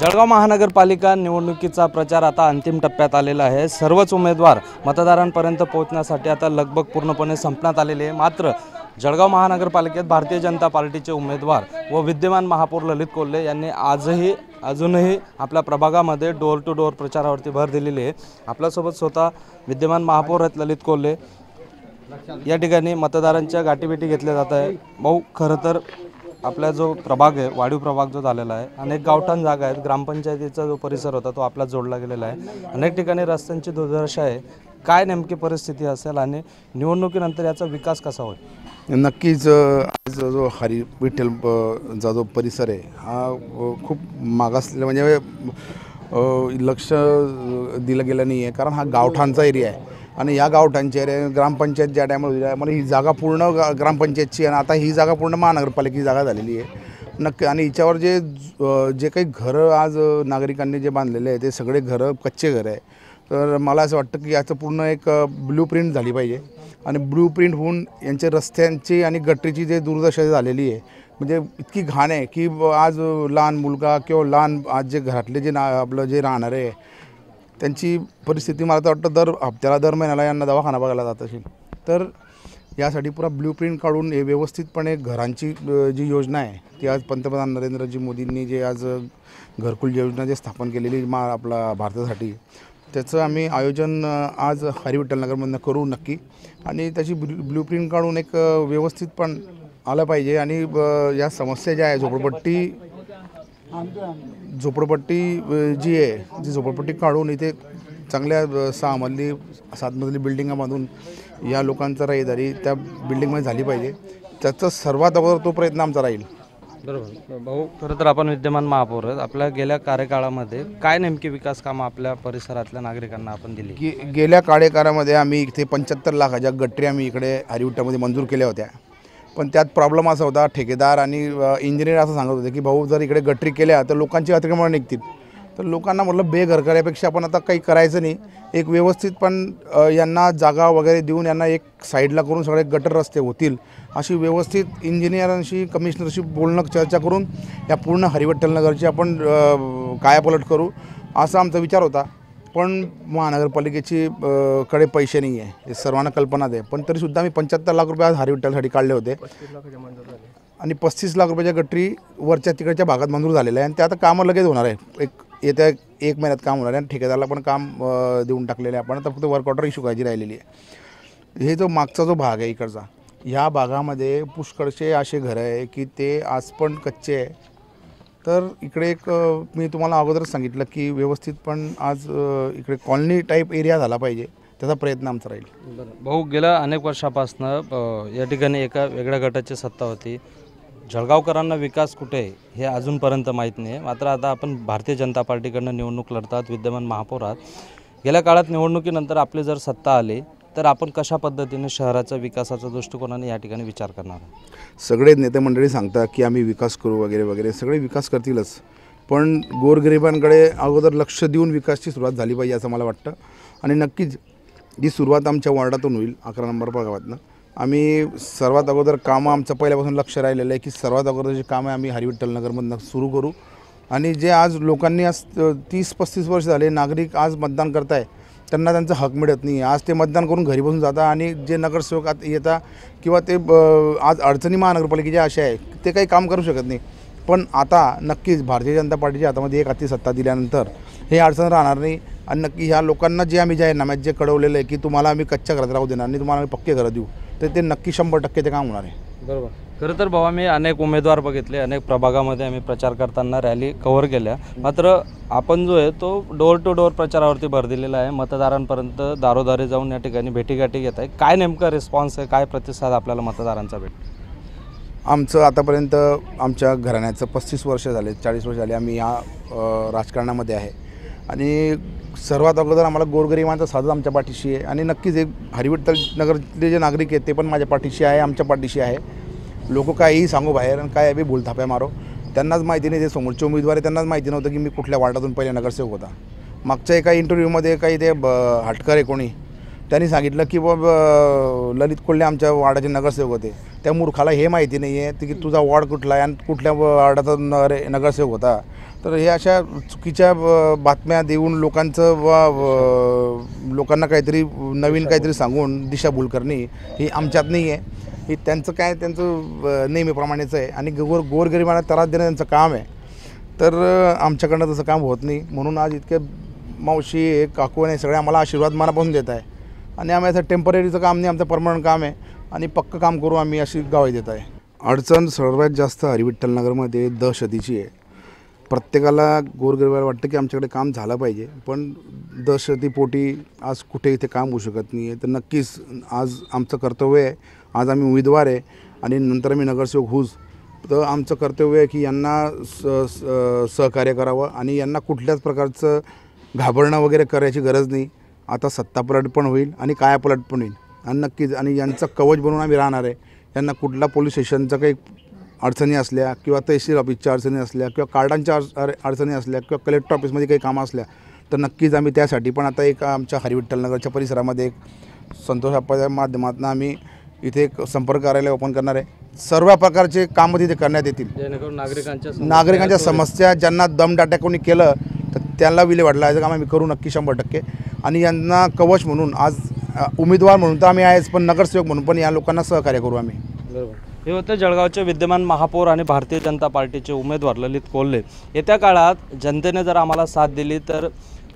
जळगाव महानगरपालिका निवडणुकीचा प्रचार आता अंतिम टप्प्यात आलेला आहे. सर्वच उमेदवार मतदारांपर्यंत पोहोचण्यासाठी आता लगबग पूर्णपणे संपण्यात आलेले आहे. मात्र जळगाव महानगरपालिकेत भारतीय जनता पार्टीचे उमेदवार व विद्यमान महापौर ललित कोल्हे यांनी आजही अजूनही आपल्या प्रभागामध्ये डोअर टू डोअर प्रचारावरती भर दिलेली आहे. आपल्यासोबत स्वतः विद्यमान महापौर आहेत ललित कोल्हे. या ठिकाणी मतदारांच्या गाठीभेटी घेतल्या जात आहे भाऊ खरं तर आपला जो प्रभाग आहे वाढीव प्रभाग जो झालेला आहे अनेक गावठाण जागा आहेत. ग्रामपंचायतीचा जो परिसर होता तो आपला जोडला गेलेला आहे. अनेक ठिकाणी रस्त्यांची दुर्दशा आहे. काय नेमकी परिस्थिती असेल आणि निवडणुकीनंतर याचा विकास कसा होईल? नक्कीच आज जो हरी विठ्ठलचा जो परिसर आहे हा खूप मागासलेला म्हणजे लक्ष दिलं गेलं नाही आहे कारण हा गावठाणचा एरिया आहे. आणि या गावठाणच्या ग्रामपंचायत ज्या टायमाला होती त्यामुळे ही जागा पूर्ण गा- ग्रामपंचायतची आणि आता ही जागा पूर्ण महानगरपालिकेची जागा झालेली आहे. नक्की आणि हिच्यावर जे जे काही घरं आज नागरिकांनी जे बांधलेले आहे ते सगळे घरं कच्चे घरं आहे. तर मला असं वाटतं की याचं पूर्ण एक ब्ल्यू प्रिंट झाली पाहिजे. आणि ब्ल्यू प्रिंट होऊन यांचे रस्त्यांची आणि गटरीची जे दुर्दशा झालेली आहे म्हणजे इतकी घाण आहे की आज लहान मुलगा किंवा लहान आज जे घरातले जे ना आपलं जे राहणारे आहे त्यांची परिस्थिती मला तर वाटतं दर हप्त्याला दर महिन्याला यांना दवाखाना बघायला जात असेल. तर यासाठी पुरा ब्ल्यू प्रिंट काढून हे व्यवस्थितपणे घरांची जी योजना आहे ती आज पंतप्रधान नरेंद्रजी मोदींनी जे आज घरकुल योजना जे स्थापन केलेली मा आपला भारतासाठी त्याचं आम्ही आयोजन आज आज हरिविठ्ठलनगरमधनं करू नक्की. आणि त्याची ब्ल्यू ब्ल्यू प्रिंट काढून एक व्यवस्थित पण आलं पाहिजे. आणि या समस्या ज्या आहे झोपडपट्टी झोपडपट्टी जी आहे जी झोपडपट्टी काढून इथे चांगल्या सहा मजली सात मजली बिल्डिंगा बांधून या लोकांचा राहीदारी त्या बिल्डिंगमध्ये झाली पाहिजे. त्याचा सर्वात अगोदर तो प्रयत्न आमचा राहील. बरोबर. भाऊ खरं तर आपण विद्यमान महापौर आहेत. आपल्या गेल्या कार्यकाळामध्ये काय नेमकी विकास कामं आपल्या परिसरातल्या नागरिकांना आपण दिली? गे गेल्या कार्यकाळामध्ये आम्ही इथे पंच्याहत्तर लाखाच्या गटरी आम्ही इकडे हरिविट्टामध्ये मंजूर केल्या होत्या. पण त्यात प्रॉब्लेम असा होता ठेकेदार आणि इंजिनियर असं सांगत होते की भाऊ जर इकडे गटरी केल्या तर लोकांची अतिक्रमण निघतील. तर लोकांना म्हटलं बेघर करायपेक्षा आपण आता काही करायचं नाही. एक व्यवस्थित पण यांना जागा वगैरे देऊन यांना एक साईडला करून सगळे गटर रस्ते होतील. अशी व्यवस्थित इंजिनियरांशी कमिशनरशी बोलणं चर्चा करून या पूर्ण हरिवट्टलनगरची आपण कायापलट करू असा आमचा विचार होता. पण महानगरपालिकेची अ, कडे पैसे नाही आहे हे सर्वांना कल्पना आहे पण तरीसुद्धा आम्ही पंच्याहत्तर लाख रुपये आज हरिविठ्ठलसाठी काढले होते. आणि पस्तीस लाख रुपयाच्या गटरी वरच्या तिकडच्या भागात मंजूर झालेल्या आहे आणि ते आता कामं लगेच होणार आहे. एक येत्या एक महिन्यात काम होणार आहे. आणि ठेकेदाराला पण काम अ, देऊन टाकलेलं आहे आपण. आता फक्त वर्क ऑर्डर इश्यू करायची राहिलेली आहे. हे जो मागचा जो भाग आहे इकडचा ह्या भागामध्ये पुष्कळचे असे घरं आहे की ते आज पण कच्चे आहे. तर इकडे एक मी तुम्हाला अगोदरच सांगितलं की व्यवस्थित पण आज इकडे कॉलनी टाईप एरिया झाला पाहिजे त्याचा प्रयत्न आमचा राहील. भाऊ गेल्या अनेक वर्षापासनं या ठिकाणी एका वेगळ्या गटाची सत्ता होती. जळगावकरांना विकास कुठे आहे हे अजूनपर्यंत माहीत नाही. आहे मात्र आता आपण भारतीय जनता पार्टीकडनं निवडणूक लढतात विद्यमान महापौरात गेल्या काळात निवडणुकीनंतर आपली जर सत्ता आली तर आपण कशा पद्धतीने शहराच्या विकासाच्या दृष्टिकोनाने या ठिकाणी विचार करणार आहात? सगळे नेते मंडळी सांगतात की आम्ही विकास करू वगैरे वगैरे. सगळे विकास करतीलच. पण गोरगरिबांकडे अगोदर लक्ष देऊन विकासची सुरुवात झाली पाहिजे असं मला वाटतं. आणि नक्कीच ही सुरुवात आमच्या वॉर्डातून होईल अकरा नंबर भागातनं आम्ही सर्वात अगोदर कामं आमचं पहिल्यापासून लक्ष राहिलेलं आहे की सर्वात अगोदर जे कामं आम्ही हरिविठ्ठलनगरमधनं सुरू करू. आणि जे आज लोकांनी आज तीस पस्तीस वर्ष झाले नागरिक आज मतदान करताय त्यांना त्यांचा हक मिळत नाही. आज ते मतदान करून घरी बसून जाता आणि जे नगरसेवक आत येता किंवा ते ब- आज अडचणी महानगरपालिकेच्या अशा आहे ते काही काम करू शकत नाही. पण आता नक्कीच भारतीय जनता पार्टीच्या हातामध्ये एक हाती सत्ता दिल्यानंतर हे अडचण राहणार नाही आणि नक्की ह्या लोकांना जे आम्ही जाहीरनाम्यात जे कळवलेलं आहे की तुम्हाला आम्ही कच्च्या घरात राहू देणार आणि तुम्हाला आम्ही पक्के घरं देऊ तर ते नक्की शंभर टक्के ते काम होणार आहे. बरोबर. खरं तर बाबा मी अनेक उमेदवार बघितले अनेक प्रभागामध्ये आम्ही प्रचार करताना रॅली कव्हर केल्या. मात्र आपण जो आहे तो डोअर टू डोअर प्रचारावरती भर दिलेला आहे. मतदारांपर्यंत दारोदारी जाऊन या ठिकाणी भेटीगाठी घेत आहे. काय नेमका रिस्पॉन्स आहे? काय प्रतिसाद आपल्याला मतदारांचा भेट? आमचं आतापर्यंत आमच्या घराण्याचं पस्तीस वर्ष झाले चाळीस वर्ष झाले आम्ही ह्या राजकारणामध्ये आहे. आणि सर्वात अगोदर आम्हाला गोरगरिबांचा साधच आमच्या पाठीशी आहे. आणि नक्कीच एक हरिविठ्ठल नगरचे जे नागरिक आहेत ते पण माझ्या पाठीशी आहे आमच्या पाठीशी आहे. लोक काहीही सांगू बाहेर आणि काय बी बोलथाप्या मारो. त्यांनाच माहिती नाही ते समोरचे उमेदवार आहे त्यांनाच माहिती नव्हतं की मी कुठल्या वार्डातून पहिले नगरसेवक होता. मागच्या एका इंटरव्ह्यूमध्ये काही ते ब हटकर आहे कोणी त्यांनी सांगितलं की बाबा ललित कोल्हे आमच्या वार्डाचे नगरसेवक होते. त्या मूर्खाला हे माहिती नाही आहे की तुझा वॉर्ड कुठला आहे आणि कुठल्या वॉर्डाचा नगर नगरसेवक होता. तर हे अशा चुकीच्या बातम्या देऊन लोकांचं वा लोकांना काहीतरी नवीन काहीतरी सांगून दिशाभूल करणे ही आमच्यात नाही आहे ही त्यांचं काय त्यांचं नेहमीप्रमाणेच आहे आणि गोर गोरगरिबांना त्रास देणं त्यांचं काम आहे. तर आमच्याकडनं तसं काम होत नाही. म्हणून आज इतके मावशी काकू आणि सगळे आम्हाला आशीर्वाद मनापासून देत आहे. आणि आम्ही असं टेम्पररीचं काम नाही आमचं परमनंट काम आहे. आणि पक्क काम करू आम्ही अशी गावी देत आहे. अडचण सर्वात जास्त हरिविठ्ठलनगरमध्ये दहशतीची आहे. प्रत्येकाला गोरगरिबाला वाटतं की आमच्याकडे काम झालं पाहिजे पण दहशतीपोटी आज कुठे इथे काम होऊ शकत नाही आहे तर नक्कीच आज आमचं कर्तव्य आहे आज आम्ही उमेदवार आहे आणि नंतर आम्ही नगरसेवक होऊच. तर आमचं कर्तव्य आहे की यांना स स- सहकार्य करावं आणि यांना कुठल्याच प्रकारचं घाबरणं वगैरे करायची गरज नाही. आता सत्तापलट पण होईल आणि कायापलट पण होईल. आणि नक्कीच आणि यांचं कवच बनवून आम्ही राहणार आहे. यांना कुठला पोलीस स्टेशनचं काही अडचणी असल्या किंवा तहसील ऑफिसच्या अडचणी असल्या किंवा कार्डांच्या अड- अड- अडचणी असल्या किंवा कलेक्टर ऑफिसमध्ये काही कामं असल्या तर नक्कीच आम्ही त्यासाठी पण आता एक आमच्या हरिविठ्ठलनगरच्या परिसरामध्ये एक संतोष अप्पाच्या माध्यमातून आम्ही इथे एक संपर्क कार्यालय ओपन करणार आहे. सर्व प्रकारचे कामं तिथे करण्यात येतील. नागरिकांच्या समस्या नागरिकांच्या समस्या ज्यांना दमदाट्या कोणी केलं तर त्यांना विल्हेवाट लावायचं काम आम्ही करू नक्की शंभर टक्के. आणि यांना कवच म्हणून आज उमेदवार म्हणून तर आम्ही आहेच पण नगरसेवक म्हणून पण या लोकांना सहकार्य करू आम्ही. बरोबर. हे होते जळगावचे विद्यमान महापौर आणि भारतीय जनता पार्टीचे उमेदवार ललित कोल्हे. येत्या काळात जनतेने जर आम्हाला साथ दिली तर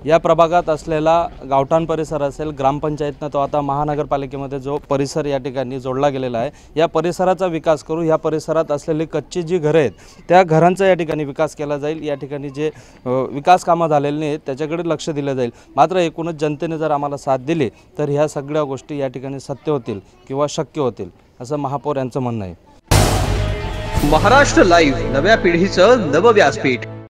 या प्रभागात असलेला गावठाण परिसर असेल ग्रामपंचायतनं तो आता महानगरपालिकेमध्ये जो परिसर या ठिकाणी जोडला गेलेला आहे या परिसराचा विकास करू या परिसरात असलेली कच्ची जी घरं आहेत त्या घरांचा या ठिकाणी विकास केला जाईल. या ठिकाणी जे विकास कामं झालेली नाहीत त्याच्याकडे लक्ष दिलं जाईल. मात्र एकूणच जनतेने जर आम्हाला साथ दिली तर ह्या सगळ्या गोष्टी या ठिकाणी सत्य होतील किंवा शक्य होतील असं महापौर यांचं म्हणणं आहे. महाराष्ट्र लाईव्ह नव्या पिढीचं नवव्यासपीठ